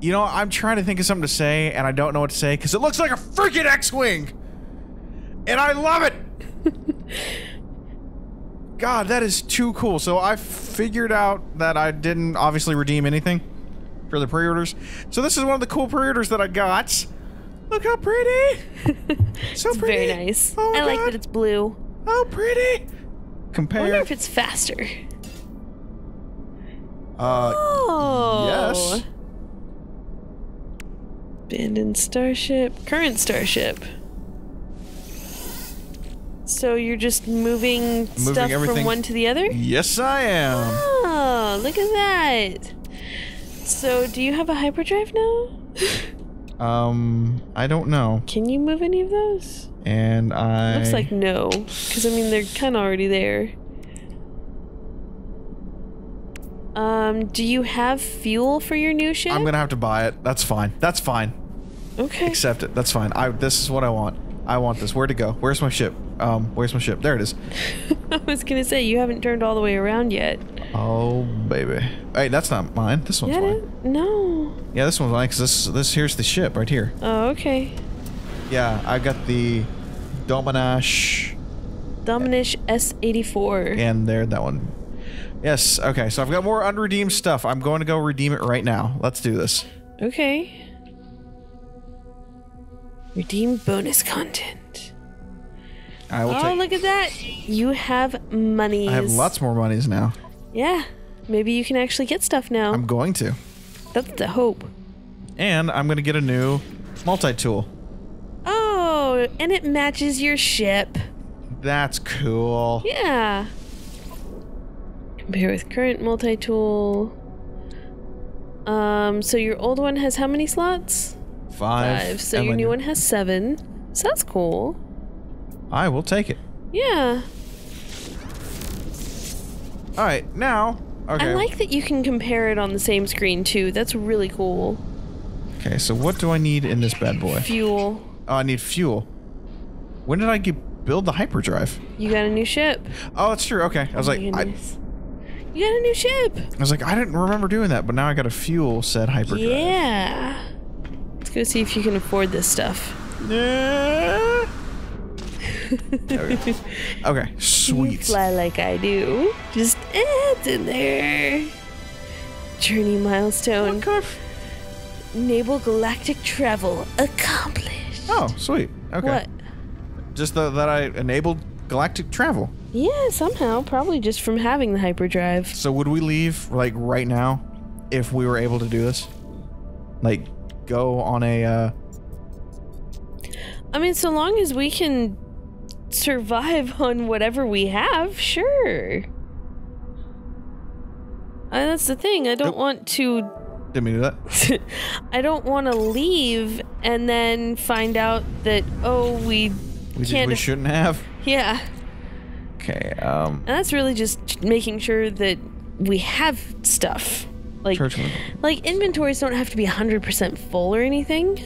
You know, I'm trying to think of something to say, and I don't know what to say because it looks like a freaking X-wing, and I love it. God, that is too cool. So I figured out that I didn't obviously redeem anything for the pre-orders. So this is one of the cool pre-orders that I got. Look how pretty. so It's pretty. very nice. Oh I like that it's blue. Oh, pretty. Compare. I wonder if it's faster. Uh, Oh. yes. Abandoned starship. Current starship. So you're just moving, stuff everything- from one to the other? yes, I am. Oh, look at that. So do you have a hyperdrive now? Um, I don't know, Can you move any of those? and I. Looks like no. Because, I mean, they're kind of already there. Um, do you have fuel for your new ship? I'm gonna have to buy it. That's fine. That's fine. Okay. Accept it. That's fine. I. This is what I want. I want this. Where to go? Where's my ship? Um, where's my ship? There it is. I was gonna say, you haven't turned all the way around yet. Oh baby. Hey, that's not mine. This one's Yeah, mine. no. Yeah, this one's mine because this this here's the ship right here. Oh, okay. Yeah, I got the Dominash Dominish S84. and there that one. Yes. Okay. So I've got more unredeemed stuff. I'm going to go redeem it right now. Let's do this. Okay. Redeem bonus content. I will Oh, look at that. You have monies. I have lots more monies now. Yeah. Maybe you can actually get stuff now. I'm going to, That's the hope. and I'm going to get a new multi-tool. Oh, and it matches your ship. That's cool. Yeah. Compare with current multi-tool. Um, so your old one has how many slots? Five. Five. So your new one has seven. So that's cool. I will take it. Yeah. All right, now. Okay. I like that you can compare it on the same screen too. That's really cool. Okay, so what do I need in this bad boy? Fuel. Oh, I need fuel. When did I get, build the hyperdrive? You got a new ship. Oh, that's true. Okay, I was Oh like, I. You got a new ship. I was like, I didn't remember doing that, but now I got a fuel said hyperdrive. Yeah. Let's go see if you can afford this stuff. Yeah. There we go. Okay, You sweet. fly like I do. Just eh, it's in there. Journey milestone. What kind of- Enable galactic travel accomplished. Oh, sweet. Okay. What? Just the, that I enabled galactic travel. Yeah, somehow. Probably just from having the hyperdrive. So would we leave like right now if we were able to do this? Like go on a uh I mean, so long as we can survive on whatever we have, sure. Uh, that's the thing. I don't Nope. want to. didn't mean to do that. I don't want to leave and then find out that oh we We, can't. we shouldn't have. yeah, Okay, um and that's really just making sure that we have stuff. Like, like inventories don't have to be hundred percent full or anything.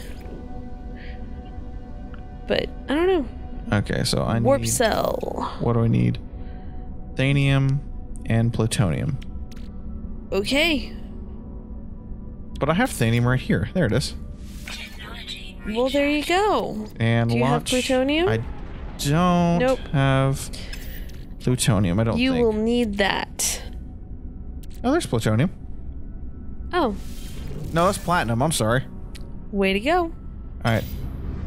But I don't know. Okay, so I Warp need cell. what do I need? Thamium and plutonium. Okay. But I have thamium right here. There it is. Well, there you go. And Do you have plutonium? I don't Nope. have plutonium. I don't You think. will need that. Oh, there's plutonium. Oh, No, that's platinum. I'm sorry. way to go. All right.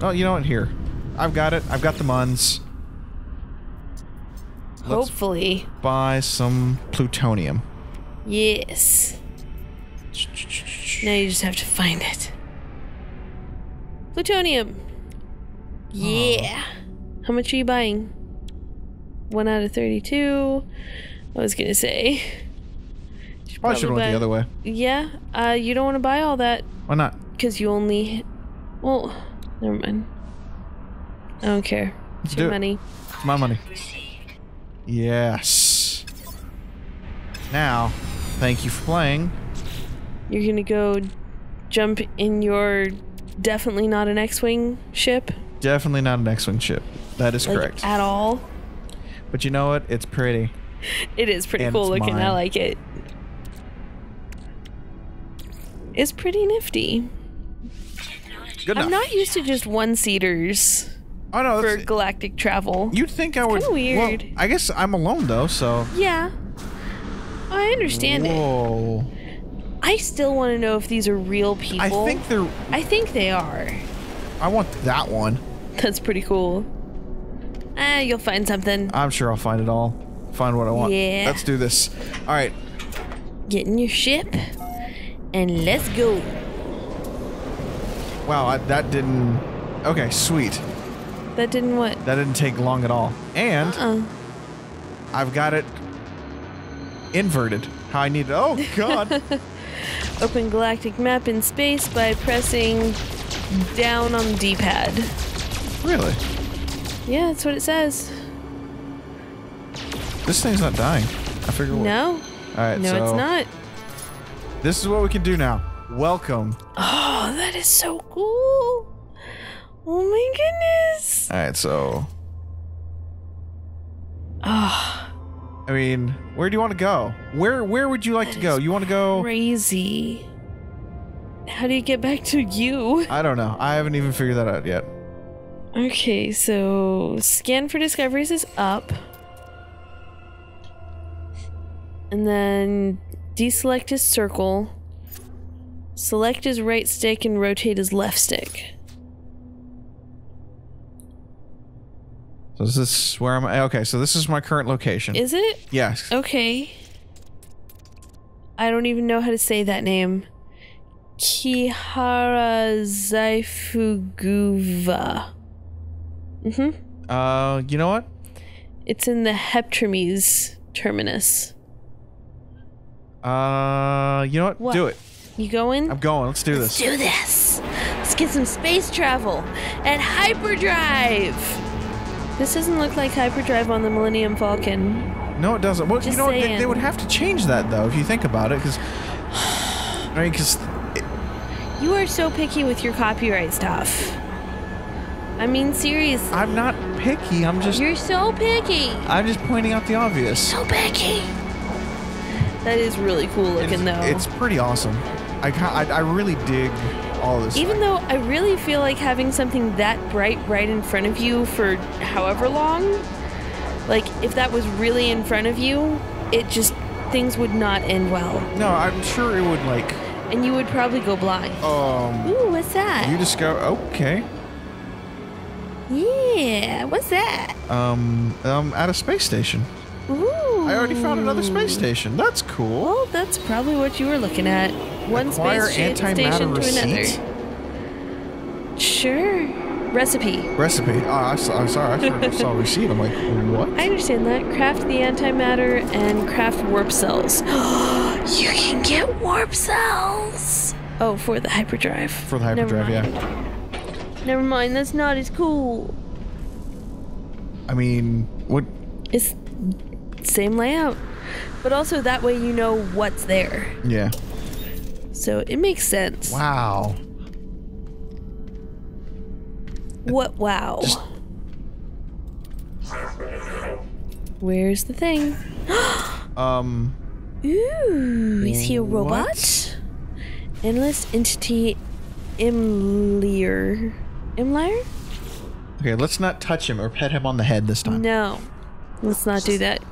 Oh, you know what? Here, I've got it. I've got the muns. Let's Hopefully. buy some plutonium. Yes. Now you just have to find it. Plutonium. Oh. Yeah. How much are you buying? One out of 32. I was gonna say. Should Probably should have went the other way. Yeah. Uh, you don't want to buy all that Why not? because you only. Well, never mind. I don't care. It's Do your it. money. It's my money. Yes. Now, thank you for playing. You're gonna go jump in your definitely not an X-wing ship, Definitely not an X-wing ship. That is like correct. at all. But you know what? It's pretty. It is pretty And cool it's looking. I like it. it. is pretty nifty. Good I'm enough. not used to just one seaters Oh no, for galactic travel. you'd think I would. weird. Well, I guess I'm alone though, so. yeah. I understand it. Whoa. I still want to know if these are real people. I think they're. I think they are. I want that one. That's pretty cool. Ah, you'll find something. I'm sure I'll find it all. Find what I want. Yeah. Let's do this. All right. Get in your ship and let's go. Wow, I, that didn't. Okay, sweet. That didn't what? That didn't take long at all. And Uh, I've got it inverted. How I need it. Oh God. open galactic map in space by pressing down on the D-pad. really? Yeah, that's what it says. This thing's not dying. I figure. what- No, All right. no, so it's not. This is what we can do now. Welcome. Oh, that is so cool. Oh my goodness. All right. So, Oh, I mean, where do you want to go? Where Where would you like to go? You want to go? crazy. How do you get back to you? I don't know. I haven't even figured that out yet. Okay, so scan for discoveries is up. And then deselect his circle. Select his right stick and rotate his left stick. So is this where am Okay. So this is my current location. Is it? yes. Okay. I don't even know how to say that name. Kihara Zaifuguva. Mm-hmm. Uh, you know what? It's in the Heptrames terminus. Uh, you know what? What? Do it. You going? I'm going. Let's do this. do this. Let's get some space travel and hyperdrive. This doesn't look like hyperdrive on the Millennium Falcon. No, it doesn't. Well, you Just know what? They, they would have to change that though, if you think about it, because I mean, because You are so picky with your copyright stuff. I mean, seriously, I'm not picky. I'm just you're so picky. I'm just pointing out the obvious. So picky. That is really cool looking, though. It's pretty awesome. I, I I really dig all this. Even though I really feel like having something that bright right in front of you for however long, like if that was really in front of you, it just things would not end well, no, I'm sure it would like and you would probably go blind. um. Ooh, what's that? You discover okay. Yeah, what's that? Um, I'm at a space station. Ooh. I already found another space station. That's cool. Well, that's probably what you were looking at. One Acquire space station to receipt. another. Sure. Recipe. Recipe. Oh, I saw, I'm sorry. I of saw receipt. I'm like, what? I understand that. Craft the antimatter and craft warp cells. you can get warp cells. Oh, for the hyperdrive. For the hyperdrive, yeah. Never mind. That's not as cool. I mean, what? It's same layout, but also that way you know what's there. Yeah. So it makes sense. Wow. What? Wow. Just- Where's the thing? Um. Ooh, is he a robot? What? Endless entity Imlir. Imlir? Okay, let's not touch him or pet him on the head this time. No. Let's not do that.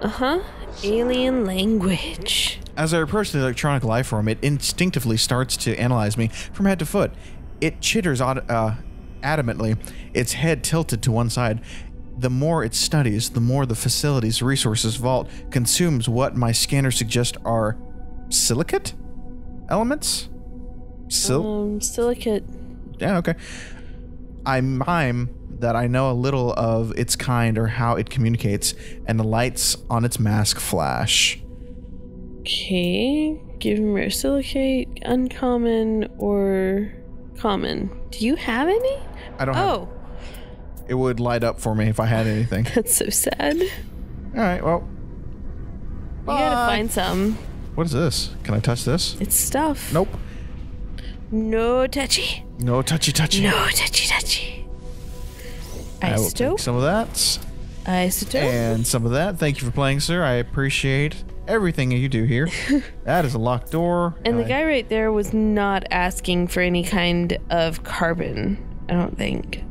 Uh huh. Alien language. As I approach the electronic life form, it instinctively starts to analyze me from head to foot. It chitters uh, adamantly, its head tilted to one side. The more it studies, the more the facility's resources vault consumes what my scanner suggests are silicate elements. Sil- Um, silicate. yeah, okay. I mime that I know a little of its kind or how it communicates, and the lights on its mask flash. Okay. Give him rare silicate, uncommon, or common. Do you have any? I don't have Oh, it would light up for me if I had anything. that's so sad. All right, well. gotta find some. What is this? Can I touch this? It's stuff. Nope. No touchy. No touchy touchy. No touchy touchy. I will take some of that Isotope. and some of that. Thank you for playing, sir. I appreciate everything you do here. that is a locked door. And the I- guy right there was not asking for any kind of carbon. I don't think.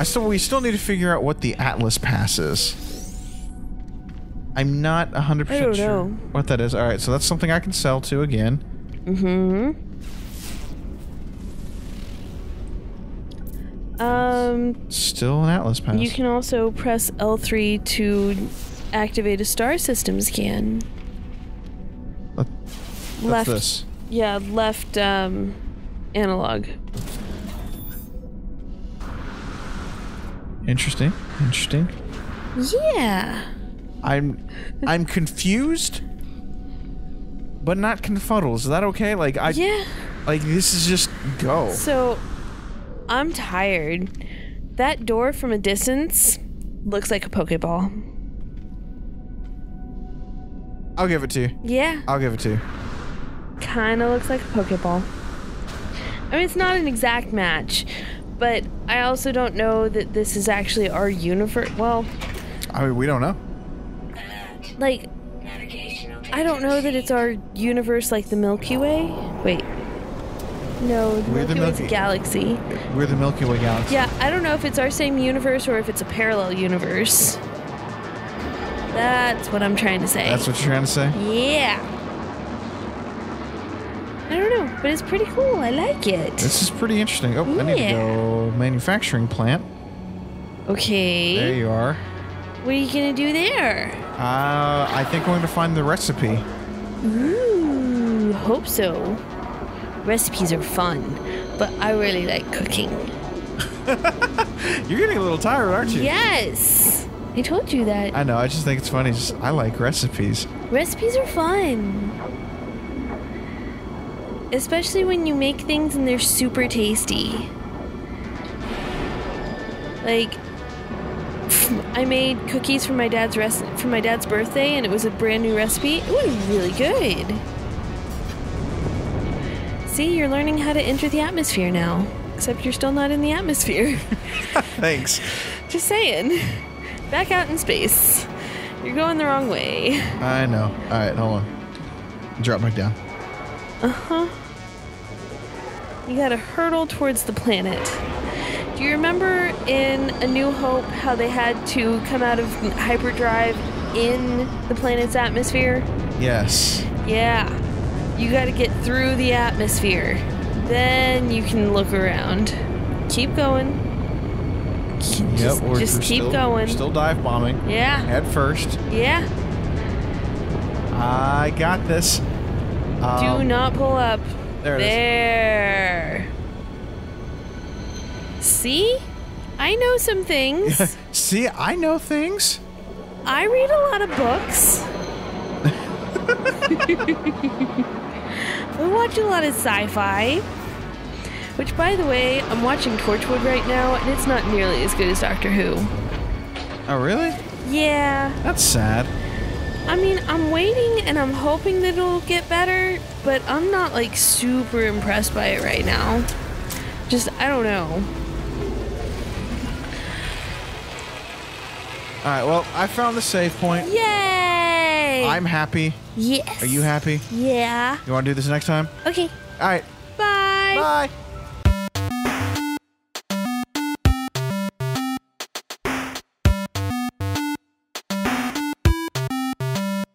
I still we still need to figure out what the Atlas Pass is. I'm not 100% sure know. what that is. All right, so that's something I can sell to again. Mm-hmm. Um, Still an Atlas Pass. you can also press L3 to activate a star system scan. What's left, this? yeah, left um, analog. Interesting. Interesting. Yeah. I'm I'm confused but not confuddled. Is that okay? Like I Yeah. like this is just go. So, I'm tired. That door from a distance looks like a Pokeball. I'll give it to you. Yeah, I'll give it to you. kind of looks like a Pokeball. I mean, it's not an exact match, but I also don't know that this is actually our universe. Well, I mean, we don't know. like, I don't know that it's our universe like the Milky Way. No, the We're the Milky Way's a galaxy. We're the Milky Way galaxy. Yeah, I don't know if it's our same universe or if it's a parallel universe. That's what I'm trying to say. That's what you're trying to say? yeah. I don't know, but it's pretty cool. I like it. This is pretty interesting. Oh, I need to go manufacturing plant. okay. There you are. What are you gonna do there? Uh, I think I'm going to find the recipe. Ooh, hope so. Recipes are fun, but I really like cooking. You're getting a little tired, aren't you? Yes, I told you that. I know. I just think it's funny. Just, I like recipes. Recipes are fun. Especially when you make things and they're super tasty. Like I made cookies for my dad's for my dad's birthday and it was a brand new recipe. It was really good. See, you're learning how to enter the atmosphere now. Except you're still not in the atmosphere. Thanks. Just saying. Back out in space. You're going the wrong way. I know. All right, hold on. Drop back down. Uh-huh. You gotta hurtle towards the planet. Do you remember in A New Hope how they had to come out of hyperdrive in the planet's atmosphere? Yes. Yeah. You gotta get through the atmosphere. Then you can look around. Keep going. Just, yep. We're, just we're keep still, going. Still dive bombing. Yeah. Head first. Yeah. I got this. Do Um, not pull up. There it is. There. See? I know some things. See, I know things. I read a lot of books. we watch a lot of sci fi. Which, by the way, I'm watching Torchwood right now, and it's not nearly as good as Doctor Who. Oh, really? Yeah. That's sad. I mean, I'm waiting and I'm hoping that it'll get better, but I'm not like super impressed by it right now. Just, I don't know. All right. Well, I found the save point. Yay! I'm happy. Yes. Are you happy? Yeah. You want to do this next time? Okay. All right. Bye. Bye.